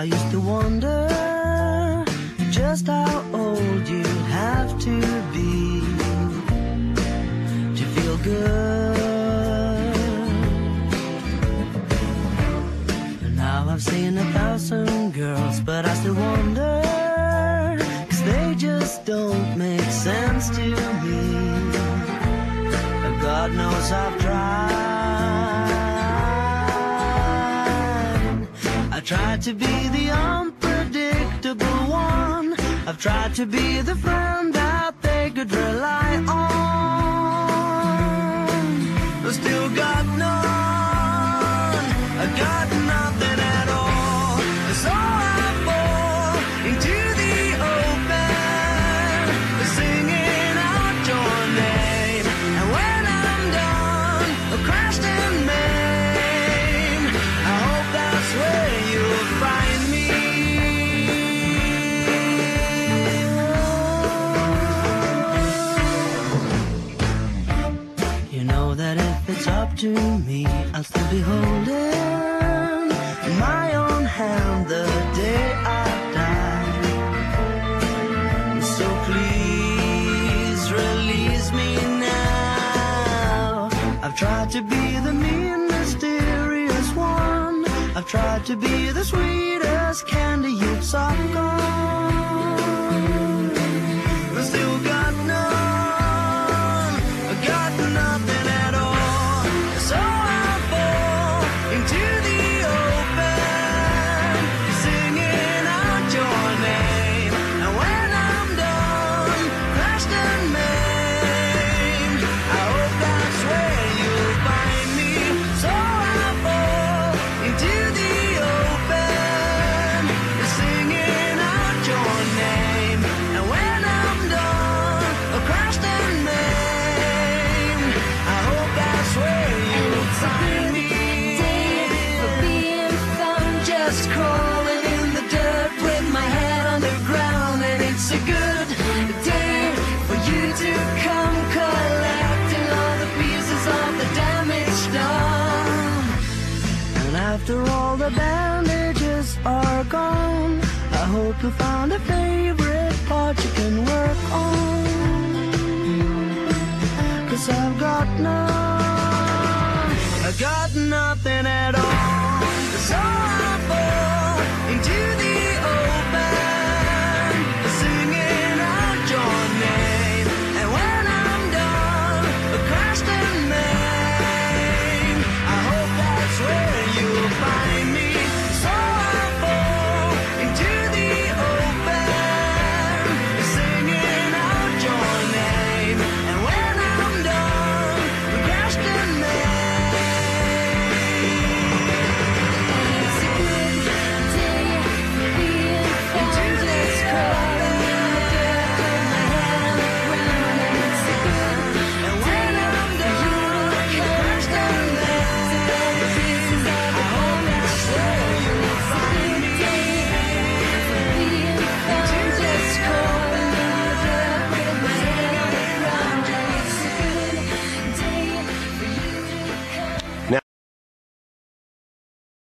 I used to wonder just how old you'd have to be to feel good. Now I've seen a thousand girls, but I still wonder, cause they just don't make sense to me. God knows I've tried. Tried to be the unpredictable one. I've tried to be the friend that they could rely on. Still got none. I got nothing to me, I'll still be holding my own hand the day I die. So please release me now. I've tried to be the mean, mysterious one. I've tried to be the sweetest candy you've sucked Hope you found a favorite part you can work on. Cause I've got none, I got nothing at all. So I